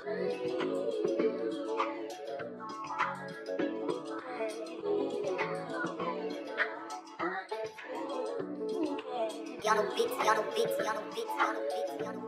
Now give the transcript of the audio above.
Y'all know beats, y'all beats, y'all beats, y'all beats, y'all know